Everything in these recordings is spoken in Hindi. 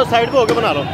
मैं साइड पे होके बना लो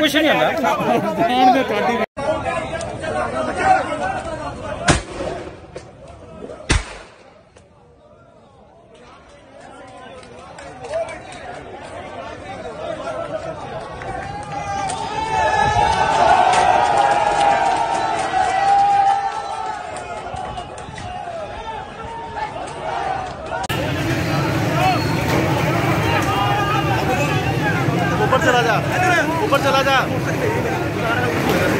कुछ नहीं है ऊपर चला जा। ऊपर चला जा।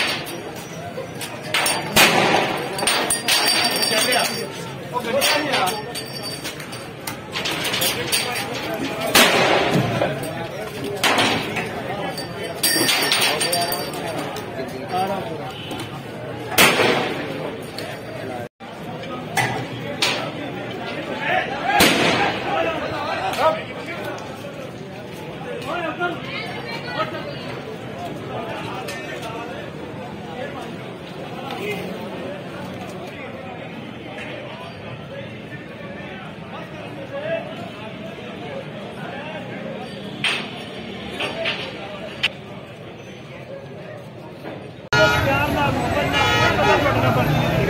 我给你看一。câmera partida.